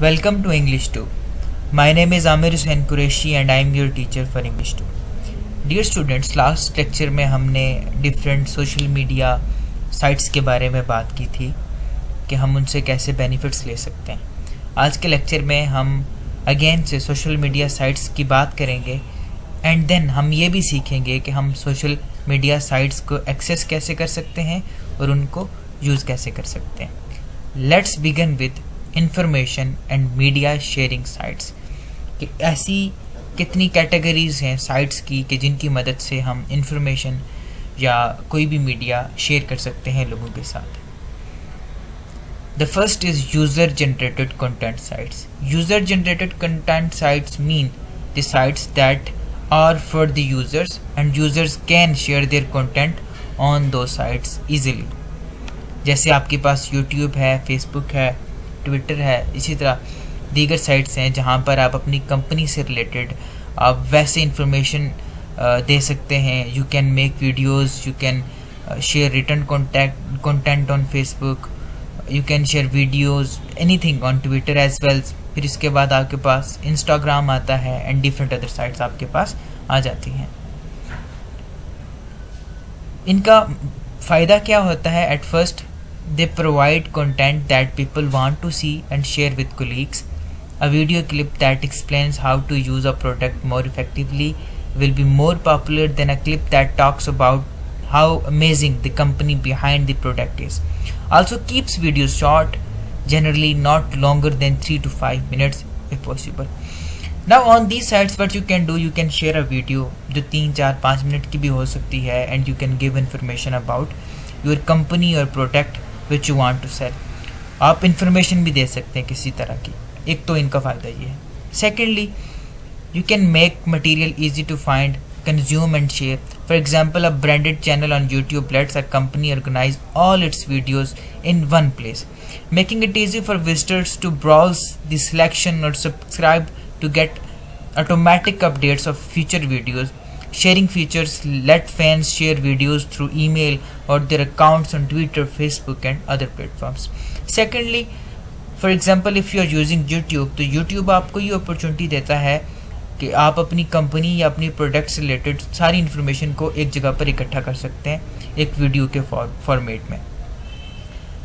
Welcome to English 2. My name is Amir Hussain Qureshi and I am your teacher for English 2. Dear students last lecture में हमने different social media sites के बारे में बात की थी कि हम उनसे कैसे बेनिफिट्स ले सकते हैं आज के लेक्चर में हम अगेन से सोशल मीडिया साइट्स की बात करेंगे एंड देन हम ये भी सीखेंगे कि हम सोशल मीडिया साइट्स को एक्सेस कैसे कर सकते हैं और उनको यूज़ कैसे कर सकते हैं let's begin with information and media sharing sites कि ऐसी कितनी कैटेगरीज हैं साइट्स की कि जिनकी मदद से हम इंफॉर्मेशन या कोई भी मीडिया शेयर कर सकते हैं लोगों के साथ। The first is user generated content sites user generated content sites mean the sites that are for the users and users can share their content on those sites easily जैसे आपके पास YouTube है फेसबुक है Twitter है, इसी तरह दीगर sites हैं जहाँ पर आप अपनी कंपनी से रिलेटेड आप वैसे इंफॉर्मेशन दे सकते हैं। You can make videos you can share written contact content on Facebook you can share videos anything on Twitter as well फिर इसके बाद आपके पास इंस्टाग्राम आता है एंड डिफरेंट अदर साइट्स आपके पास आ जाती हैं। इनका फ़ायदा क्या होता है? At first they provide content that people want to see and share with colleagues A video clip that explains how to use a product more effectively will be more popular than a clip that talks about how amazing the company behind the product is. Also keeps videos short, generally not longer than 3 to 5 minutes if possible. Now on these sites what you can do you can share a video जो तीन चार पाँच minute की भी हो सकती है and you can give information about your company or product which you want to sell आप इंफॉर्मेशन भी दे सकते हैं किसी तरह की। एक तो इनका फ़ायदा ये है। Secondly you can make material easy to find consume and share for example a branded channel on YouTube let's a company organise all its videos in one place making it easy for visitors to browse the selection और subscribe to get automatic updates of future videos Sharing features let fans share videos through email or their accounts on Twitter, Facebook, and other platforms. Secondly, for example if you are using YouTube तो YouTube आपको ये opportunity देता है कि आप अपनी company या अपनी प्रोडक्ट से रिलेटेड सारी इन्फॉर्मेशन को एक जगह पर इकट्ठा कर सकते हैं एक वीडियो के फॉर्मेट में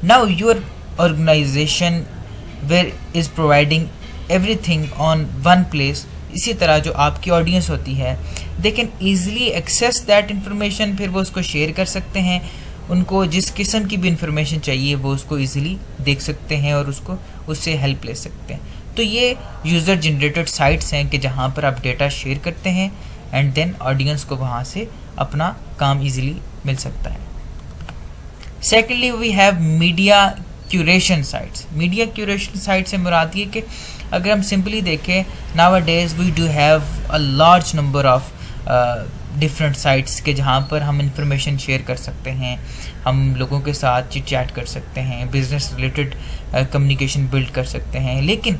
now your organisation where is providing everything on one place इसी तरह जो आपकी ऑडियंस होती है they can easily access that information फिर वो उसको शेयर कर सकते हैं। उनको जिस किस्म की भी इंफॉर्मेशन चाहिए, वो उसको ईजिली देख सकते हैं और उसको, उससे हेल्प ले सकते हैं। तो ये यूज़र जनरेटेड साइट्स हैं कि जहाँ पर आप डेटा शेयर करते हैं एंड देन ऑडियंस को वहाँ से अपना काम इजीली मिल सकता है। Secondly we have media curation sites media curation site से मुराद ये कि अगर हम सिंपली देखें nowadays we do have a large number of different sites के जहाँ पर हम इंफॉर्मेशन शेयर कर सकते हैं, हम लोगों के साथ चिट चैट कर सकते हैं बिज़नेस रिलेटेड कम्युनिकेशन बिल्ड कर सकते हैं। लेकिन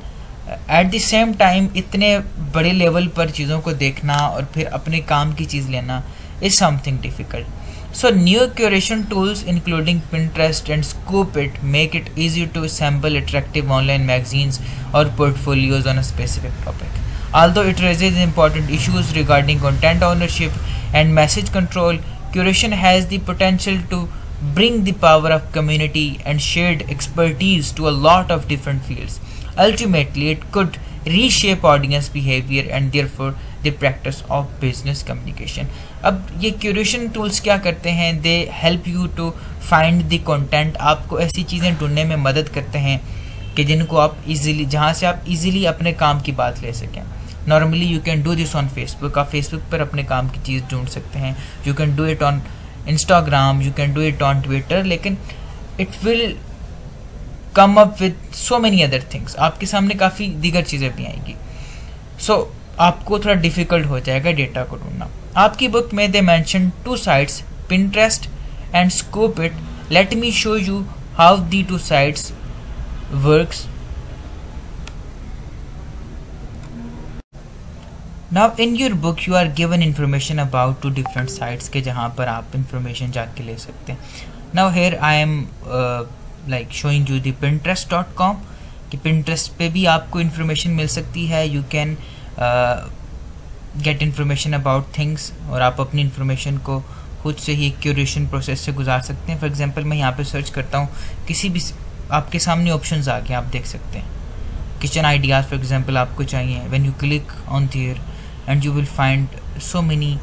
एट द सेम टाइम इतने बड़े लेवल पर चीज़ों को देखना और फिर अपने काम की चीज़ लेना is something difficult So new curation tools including Pinterest and Scoopit make it easy to sample attractive online magazines or portfolios on a specific topic. Although it raises important issues regarding content ownership and message control, curation has the potential to bring the power of community and shared expertise to a lot of different fields. Ultimately, it could reshape audience behavior and therefore the practice of business communication अब ये curation tools क्या करते हैं? They help you to find the content आपको ऐसी चीज़ें ढूँढने में मदद करते हैं कि जिनको आप इजीली जहाँ से आप इजीली अपने काम की बात ले सकें। Normally you can do this on Facebook आप फेसबुक पर अपने काम की चीज़ ढूंढ सकते हैं। You can do it on Instagram you can do it on Twitter लेकिन it will come up with so many other things आपके सामने काफ़ी दीगर चीज़ें भी आएँगी। सो so, आपको थोड़ा डिफ़िकल्ट हो जाएगा डेटा को ढूंढना। आपकी बुक में they mention two sites Pinterest and scoop it let me show you how the two sites works now in your book you are given information about two different sites के जहाँ पर आप information जाके ले सकते हैं। Now here I am like showing you the Pinterest dot com कि Pinterest पे भी आपको इन्फॉर्मेशन मिल सकती है। You can get information about things और आप अपनी इन्फॉर्मेशन को खुद से ही क्यूरेशन प्रोसेस से गुजार सकते हैं। फॉर एग्जांपल मैं यहाँ पे सर्च करता हूँ किसी भी आपके सामने ऑप्शंस आ गए आप देख सकते हैं। किचन आइडियाज़ फॉर एग्जांपल आपको चाहिए। When you click on there and you will find so many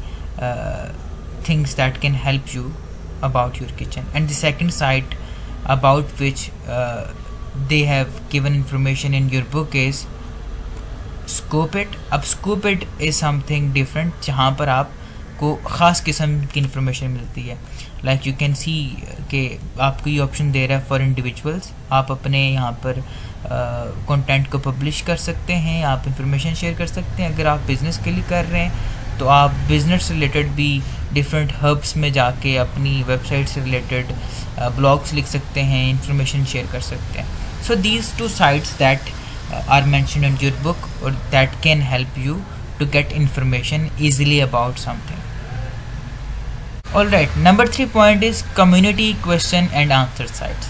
things that can help you your kitchen. And the second site about which uh, they have given information in your book is scoop it अब scoop it is something different जहाँ पर आपको ख़ास किस्म की information मिलती है। Like you can सी कि आपको ये ऑप्शन दे रहा है फॉर इंडिविजुअल्स आप अपने यहाँ पर कंटेंट uh, को पब्लिश कर सकते हैं आप इंफॉर्मेशन शेयर कर सकते हैं। अगर आप बिज़नेस के लिए कर रहे हैं तो आप बिज़नेस रिलेटेड भी डिफरेंट हब्स में जाके अपनी वेबसाइट से रिलेटेड ब्लॉग्स लिख सकते हैं इंफॉर्मेशन शेयर कर सकते हैं। So these two sites that are mention in your book और that can help you to get information easily about something all right number three point is community question and answer sites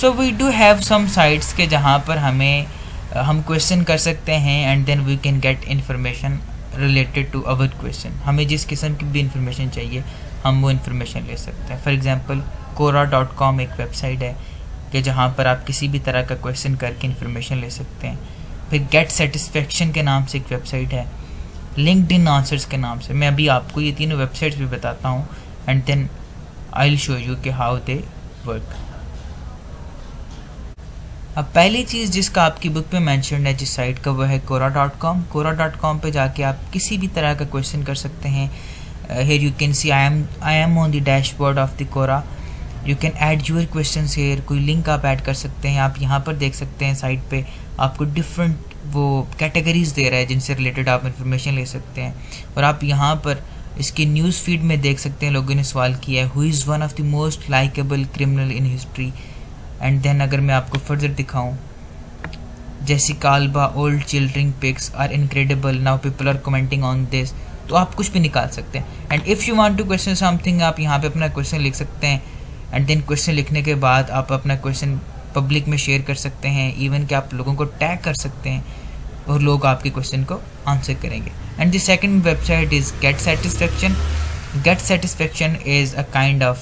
so we do have some sites के जहाँ पर हमें हम question कर सकते हैं and then we can get information related to our question हमें जिस किस्म की भी इंफॉर्मेशन चाहिए, हम वो इन्फॉर्मेशन ले सकते हैं. For example Quora dot com एक वेबसाइट है कि जहाँ पर आप किसी भी तरह का क्वेश्चन करके इन्फॉर्मेशन ले सकते हैं। फिर गेट सेटिस्फेक्शन के नाम से एक वेबसाइट है। लिंकड इन आंसर्स के नाम से। मैं अभी आपको ये तीनों वेबसाइट्स भी बताता हूँ and then I will show you कि हाउ दे वर्क अब पहली चीज़ जिसका आपकी बुक में मैंशन है जिस साइट का, वो है Quora dot com Quora dot com पर जाके आप किसी भी तरह का क्वेश्चन कर सकते हैं। Here you can see I am I am on the dashboard of the Quora you can add your question here कोई लिंक आप ऐड कर सकते हैं। आप यहाँ पर देख सकते हैं साइट पे आपको डिफरेंट वो कैटेगरीज दे रहा है जिनसे रिलेटेड आप इन्फॉर्मेशन ले सकते हैं। और आप यहाँ पर इसके न्यूज़ फ़ीड में देख सकते हैं। लोगों ने सवाल किया है who is one of the most likeable criminal in history and then अगर मैं आपको फर्दर दिखाऊँ जैसी कालबा old children pics are incredible now people are commenting on this तो आप कुछ भी निकाल सकते हैं। And if you want to question something आप यहाँ पे अपना क्वेश्चन लिख सकते हैं। एंड देन क्वेश्चन लिखने के बाद आप अपना क्वेश्चन पब्लिक में शेयर कर सकते हैं इवन कि आप लोगों को टैग कर सकते हैं, और लोग आपके क्वेश्चन को आंसर करेंगे। And the second website is get satisfaction get satisfaction is a kind of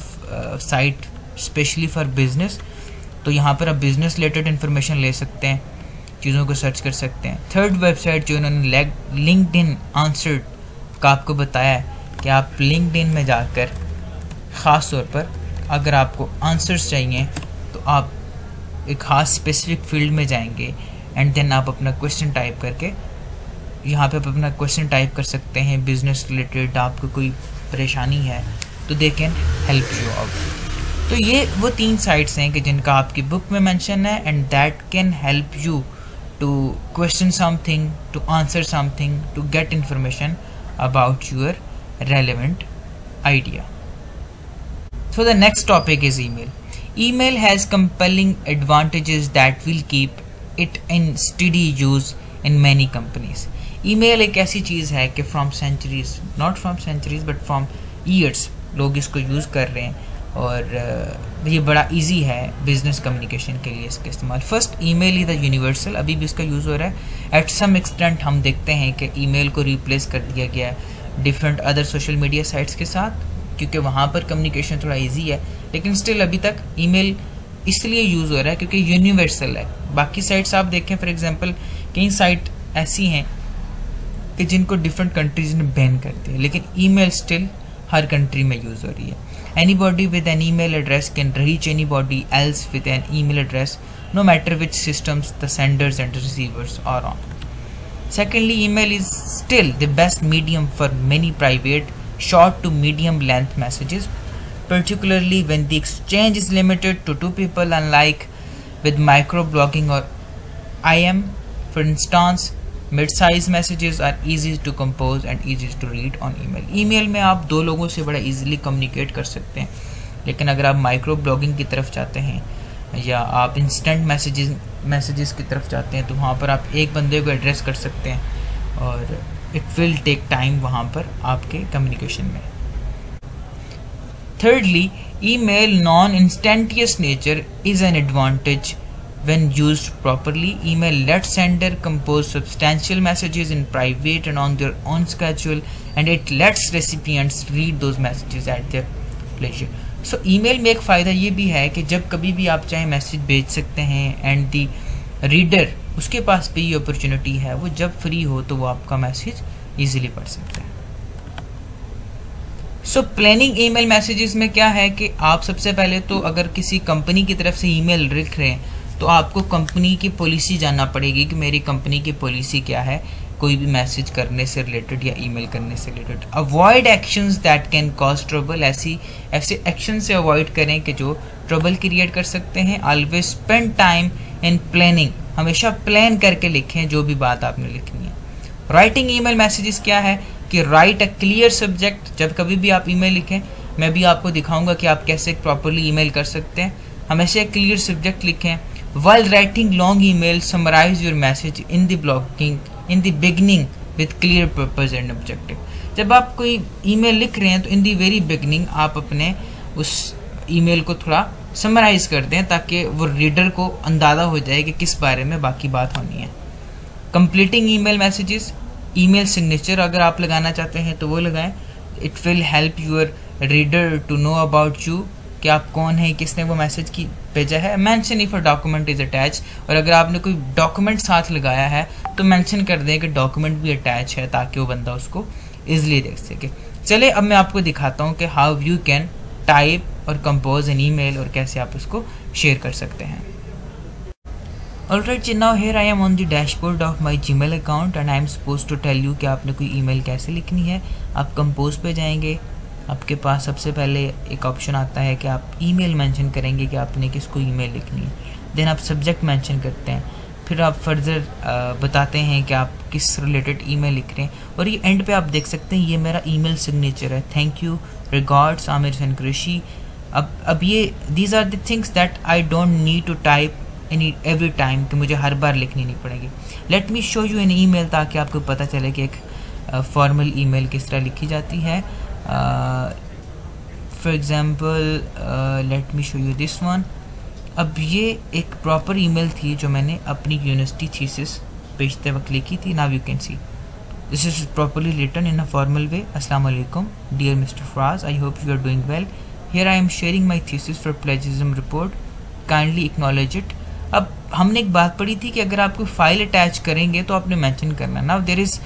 site specially for business तो यहाँ पर आप बिज़नेस रिलेटेड इन्फॉर्मेशन ले सकते हैं, चीज़ों को सर्च कर सकते हैं। थर्ड वेबसाइट जो इन्होंने लिंकड इन आंसर का आपको बताया है कि आप लिंकड इन में जाकर ख़ास तौर पर अगर आपको आंसर्स चाहिए तो आप एक ख़ास स्पेसिफिक फ़ील्ड में जाएँगे एंड देन आप अपना क्वेश्चन टाइप करके, यहाँ पे आप अपना क्वेश्चन टाइप कर सकते हैं बिज़नेस रिलेटेड आपको कोई परेशानी है तो they can help you out तो ये वो तीन साइट्स हैं कि जिनका आपकी बुक में मेंशन है and that can help you to question something to answer something to get information about your relevant idea So the next topic is email. Email has compelling advantages that will keep it in steady use in many companies. email एक ऐसी चीज़ है कि from centuries not from centuries but from years लोग इसको use कर रहे हैं। और ये बड़ा इजी है बिज़नेस कम्युनिकेशन के लिए इसका इस्तेमाल। First email is the universal अभी भी इसका यूज़ हो रहा है। एट सम एक्सटेंट हम देखते हैं कि ईमेल को रिप्लेस कर दिया गया है different other social media sites के साथ। क्योंकि वहाँ पर कम्युनिकेशन थोड़ा इजी है, लेकिन स्टिल अभी तक ईमेल इसलिए यूज़ हो रहा है क्योंकि यूनिवर्सल है। बाकी साइट्स आप देखें फॉर एग्जांपल कई साइट ऐसी हैं कि जिनको डिफरेंट कंट्रीज़ ने बैन कर दिया, लेकिन ईमेल स्टिल हर कंट्री में यूज़ हो रही है। Anybody with an e address can reach anybody else with an e address no matter which systems the senders and receivers और on secondly email is still the best medium for many private short to medium length messages, particularly when the exchange is limited to two people unlike with microblogging or IM. For instance, size messages are easy to compose and easy to read on email email में आप दो लोगों से बड़ा easily communicate कर सकते हैं। लेकिन अगर आप माइक्रो ब्लॉगिंग की तरफ़ जाते हैं या आप इंस्टेंट मैसेजेस मैसेजेस की तरफ़ जाते हैं तो वहाँ पर आप एक बंदे को एड्रेस कर सकते हैं। और इट विल टेक टाइम वहाँ पर आपके कम्युनिकेशन में। Thirdly email non instantaneous nature is an advantage when use properly email let sender compose substantial messages in private and on their own schedule and it lets recipients read those messages at their pleasure so email में एक फ़ायदा ये भी है कि जब कभी भी आप चाहे मैसेज भेज सकते हैं एंड द रीडर उसके पास भी ये अपॉर्चुनिटी है। वो जब फ्री हो तो वो आपका मैसेज इजीली पढ़ सकता है। सो प्लानिंग ईमेल मैसेजेस में क्या है कि आप सबसे पहले तो अगर किसी कंपनी की तरफ़ से ईमेल लिख रहे हैं तो आपको कंपनी की पॉलिसी जानना पड़ेगी कि मेरी कंपनी की पॉलिसी क्या है। कोई भी मैसेज करने से रिलेटेड या ईमेल करने से related avoid actions that can cause trouble ऐसी, ऐसे एक्शन से अवॉइड करें कि जो ट्रबल क्रिएट कर सकते हैं। Always spend time in planning हमेशा प्लान करके लिखें जो भी बात आपने लिखनी है। राइटिंग ईमेल मैसेजेस क्या है? कि राइट अ क्लियर सब्जेक्ट जब कभी भी आप ईमेल लिखें मैं भी आपको दिखाऊँगा कि आप कैसे प्रॉपरली ईमेल कर सकते हैं। हमेशा क्लियर सब्जेक्ट लिखें। While writing long emails, summarize your message in the blogging in the beginning with clear purpose and objective. जब आप कोई ईमेल लिख रहे हैं तो इन दी वेरी बिगनिंग आप अपने उस ईमेल को थोड़ा समराइज कर दें ताकि वो रीडर को अंदाज़ा हो जाए कि किस बारे में बाकी बात होनी है। Completing email messages email signature अगर आप लगाना चाहते हैं तो वो लगाएँ। It will help your reader to know about you कि आप कौन है, किसने वो मैसेज की, भेजा है। Mention if a document is attach और अगर आपने कोई डॉक्यूमेंट साथ लगाया है तो मैंशन कर दें कि डॉक्यूमेंट भी अटैच है, ताकि वो बंदा उसको ईजिली देख सके। चले, अब मैं आपको दिखाता हूँ कि हाउ यू कैन टाइप और कंपोज एन ईमेल और कैसे आप उसको शेयर कर सकते हैं। जी now here I am on the dashboard of my Gmail account and I am suppose to tell you कि आपने कोई ईमेल कैसे लिखनी है। आप कंपोज पे जाएँगे। आपके पास सबसे पहले एक ऑप्शन आता है कि आप ईमेल मेंशन करेंगे कि आपने किसको ईमेल लिखनी है। देन आप सब्जेक्ट मेंशन करते हैं। फिर आप फर्दर बताते हैं कि आप किस रिलेटेड ईमेल लिख रहे हैं। और ये एंड पे आप देख सकते हैं, ये मेरा ईमेल सिग्नेचर है। थैंक यू रिगार्ड्स आमिर सन कृषि अब अब ये these are the things that I don't need to type any every time कि मुझे हर बार लिखनी नहीं पड़ेगी। Let me show you an email ताकि आपको पता चले कि एक फॉर्मल ई मेल किस तरह लिखी जाती है। For example let me show you this one अब ये एक प्रॉपर ईमेल थी जो मैंने अपनी यूनिवर्सिटी थीसिस भेजते वक्त लिखी थी now you can see this is properly written in a formal way वालेकुम dear mister Faraz I hope you are doing well here I am sharing my thesis for plagiarism report kindly acknowledge it अब हमने एक बात पढ़ी थी कि अगर आप कोई फ़ाइल अटैच करेंगे तो आपने मेंशन करना now there is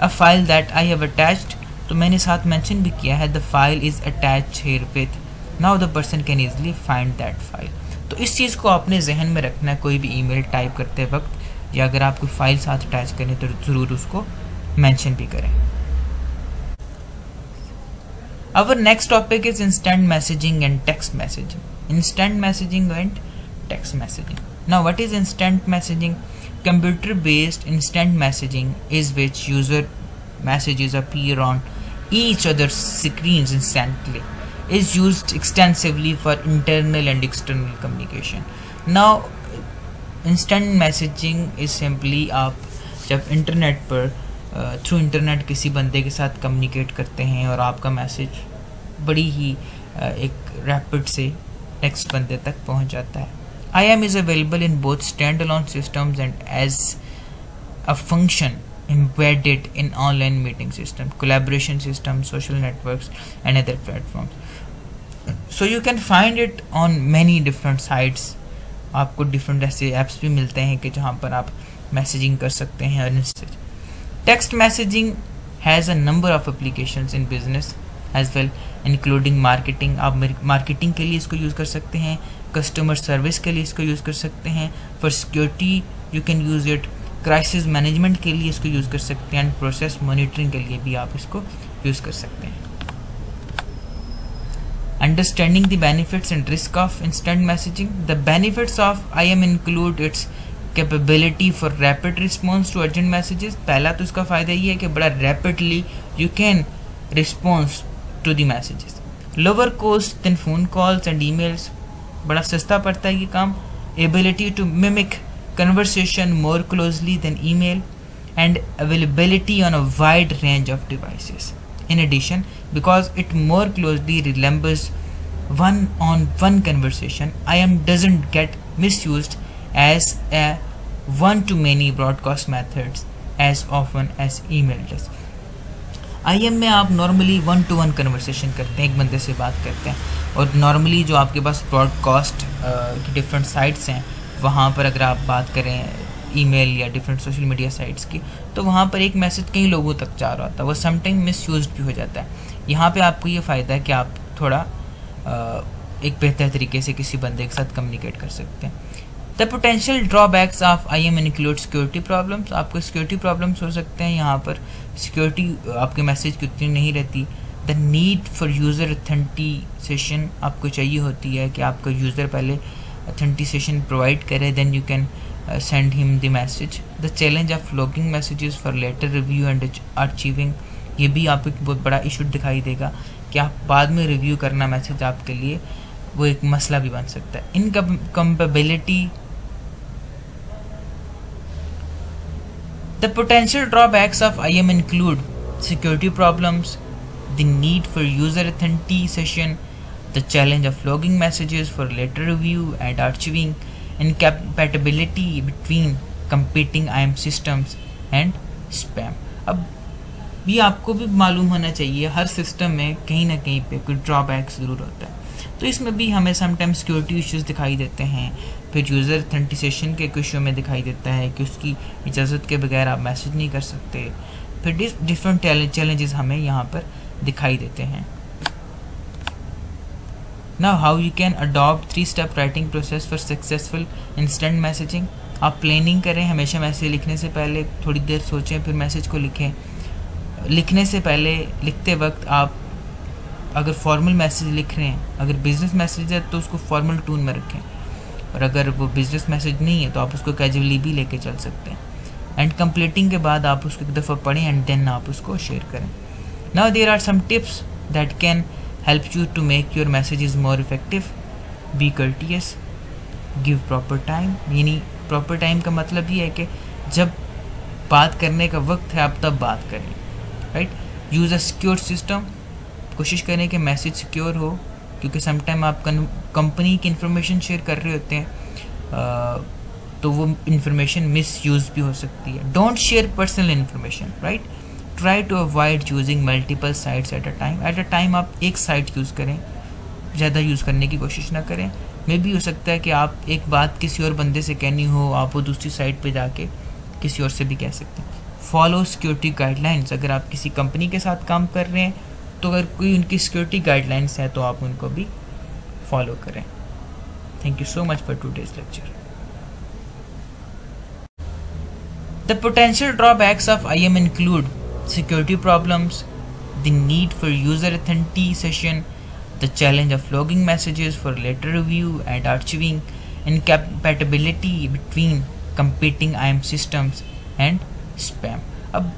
a file that I have attached तो मैंने साथ मेंशन भी किया है। The file is attach herewith now the person can easily find that file तो इस चीज़ को आपने जहन में रखना है, कोई भी ईमेल टाइप करते वक्त, या अगर आप कोई फ़ाइल साथ अटैच करें तो ज़रूर उसको मैंशन भी करें। Our next topic is instant messaging and text messaging. Instant messaging and text messaging. Now, what is instant messaging? Computer based instant messaging is which user messages appear on each other's screens instantly is used extensively for internal and external communication. Now, instant messaging is simply आप जब internet पर through internet किसी बंदे के साथ communicate करते हैं और आपका मैसेज बड़ी ही एक रैपिड से नेक्स्ट बंदे तक पहुँच जाता है। I M is available in both stand alone systems and as a function embedded in online meeting system, collaboration systems, social networks, and other platforms. So you can find it on many different sites. आपको different ऐसे apps भी मिलते हैं कि जहाँ पर आप messaging कर सकते हैं और text messaging has a number of application in business as well including marketing आप मार्केटिंग के लिए इसको यूज़ कर सकते हैं कस्टमर सर्विस के लिए इसको यूज़ कर सकते हैं for security you can use it crisis management के लिए इसको यूज़ कर सकते हैं एंड प्रोसेस मॉनिटरिंग के लिए भी आप इसको यूज़ कर सकते हैं। The benefits and risk of instant messaging the benefits of I M include its capability for rapid response to urgent messages पहला तो इसका फ़ायदा ये है कि बड़ा rapidly you can response to the messages lower cost than phone calls and emails बड़ा सस्ता पड़ता है ये काम. Ability to mimic conversation more closely than email and availability on a wide range of device in addition because it more closely resembles one on one conversation I M doesn't get misused as a one to many broadcast methods as often as email does. I M में आप normally one to one conversation करते हैं, एक बंदे से बात करते हैं। और नॉर्मली जो आपके पास ब्रॉडकास्ट की डिफरेंट साइट्स हैं, वहाँ पर अगर आप बात करें ईमेल या डिफरेंट सोशल मीडिया साइट्स की तो वहाँ पर एक मैसेज कई लोगों तक जा रहा होता है वो समटाइम मिस यूज़ भी हो जाता है। यहाँ पे आपको ये फ़ायदा है कि आप थोड़ा एक बेहतर तरीके से किसी बंदे के साथ कम्युनिकेट कर सकते हैं। The potential drawbacks of I M include security problems आपको सिक्योरिटी प्रॉब्लम्स हो सकते हैं यहाँ पर। सिक्योरिटी आपके मैसेज की उतनी नहीं रहती। The need for user authentication आपको चाहिए होती है कि आपका यूज़र पहले अथेंटिसेशन प्रोवाइड करे then you can send him the message the challenge of logging messages for later review and archiving ये भी आपको एक बहुत बड़ा इशू दिखाई देगा कि आप बाद में रिव्यू करना मैसेज आपके लिए वो एक मसला भी बन सकता है। Income incompatibility The potential drawbacks of IM include security problems, the need for user authentication, the challenge of logging messages for later review and archiving, incompatibility between competing IM systems and spam. अब ये आपको भी मालूम होना चाहिए हर system में कहीं ना कहीं पे कोई ड्रॉबैक ज़रूर होता है तो इसमें भी हमें समटाइम सिक्योरिटी इश्यूज़ दिखाई देते हैं। फिर यूज़र अथेंटिसेशन के इशू में दिखाई देता है कि उसकी इजाज़त के बगैर आप मैसेज नहीं कर सकते। फिर डिफरेंट चैलेंजेस हमें यहाँ पर दिखाई देते हैं। Now how you can adopt three step writing process for successful instant messaging आप प्लानिंग करें, हमेशा मैसेज लिखने से पहले, थोड़ी देर सोचें, फिर मैसेज को लिखें। लिखने से पहले, लिखते वक्त आप अगर फॉर्मल मैसेज लिख रहे हैं, अगर बिज़नेस मैसेज है तो उसको फॉर्मल टून में रखें। और अगर वो बिज़नेस मैसेज नहीं है तो आप उसको कैजुअली भी लेके चल सकते हैं। एंड कंप्लीटिंग के बाद आप उसको एक दफ़ा पढ़ें एंड देन आप उसको शेयर करें। Now there are some tips that can help you to make your message is more effective be courteous give proper time यानी प्रॉपर टाइम का मतलब ये है कि जब बात करने का वक्त है, आप तब बात करें। Right use a secure system कोशिश करें कि मैसेज सिक्योर हो, क्योंकि समटाइम आप कंपनी की इन्फॉर्मेशन शेयर कर रहे होते हैं तो वो इन्फॉर्मेशन मिस यूज़ भी हो सकती है। Don't share personal information right try to avoid using multiple sites at a time at a time आप एक साइट यूज़ करें, ज़्यादा यूज़ करने की कोशिश ना करें। मे भी हो सकता है कि आप एक बात किसी और बंदे से कहनी हो, आप वो दूसरी साइट पे जाके किसी और से भी कह सकते हैं। फॉलो सिक्योरिटी गाइडलाइंस अगर आप किसी कंपनी के साथ काम कर रहे हैं तो अगर कोई उनकी सिक्योरिटी गाइडलाइंस है तो आप उनको भी फॉलो करें। Thank you so much for today's lecture the potential drawbacks of I M include security problems the need for user authentication the challenge of logging messages for later review and archiving incompatibility between competing I M systems and spam अब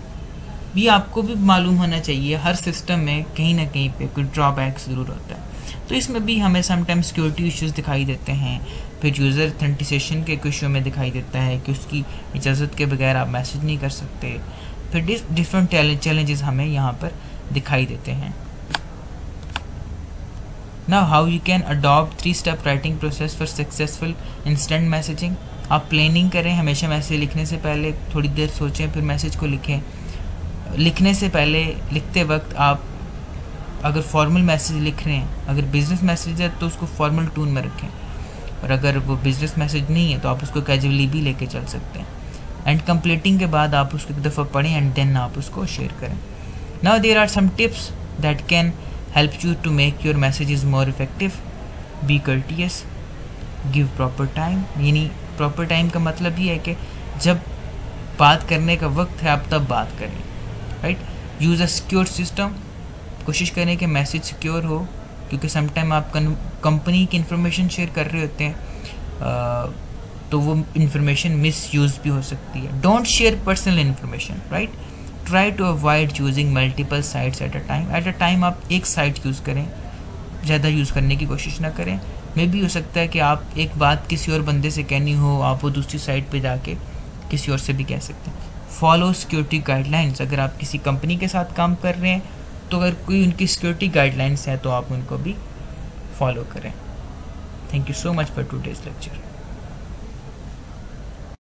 भी आपको भी मालूम होना चाहिए, हर system में कहीं ना कहीं पे कोई ड्रॉबैक ज़रूर होता है। तो इसमें भी हमें समटाइम सिक्योरिटी इश्यूज़ दिखाई देते हैं, फिर यूज़र अथेंटिसेशन के इशू में दिखाई देता है कि उसकी इजाज़त के बगैर आप मैसेज नहीं कर सकते। फिर डिफरेंट चैलेंजेस हमें यहाँ पर दिखाई देते हैं। Now how you can adopt three step writing process for successful instant messaging आप प्लानिंग करें, हमेशा मैसेज लिखने से पहले, थोड़ी देर सोचें, फिर मैसेज को लिखें। लिखने से पहले लिखते वक्त आप अगर फॉर्मल मैसेज लिख रहे हैं, अगर बिज़नेस मैसेज है तो उसको फॉर्मल टून में रखें। और अगर वो बिज़नेस मैसेज नहीं है तो आप उसको कैजुअली भी लेके चल सकते हैं। एंड कंप्लीटिंग के बाद आप उसको एक दफ़ा पढ़ें एंड देन आप उसको शेयर करें। Now there are some tips that can help you to make your message is more effective be courteous give proper time यानी प्रॉपर टाइम का मतलब ये है कि जब बात करने का वक्त है, आप तब बात करें। Right? Use a secure system कोशिश करें कि मैसेज सिक्योर हो, क्योंकि समटाइम आप कंपनी की इन्फॉर्मेशन शेयर कर रहे होते हैं तो वो इन्फॉर्मेशन मिस यूज़ भी हो सकती है। Don't share personal information right try to avoid using multiple sites at a time at a time आप एक साइट यूज़ करें। ज़्यादा यूज़ करने की कोशिश ना करें। मे भी हो सकता है कि आप एक बात किसी और बंदे से कहनी हो, आप वो दूसरी साइट पे जाके किसी और से भी कह सकते हैं। Follow security guidelines. अगर आप किसी कंपनी के साथ काम कर रहे हैं तो अगर कोई उनकी सिक्योरिटी गाइडलाइंस है तो आप उनको भी फॉलो करें। Thank you so much for today's lecture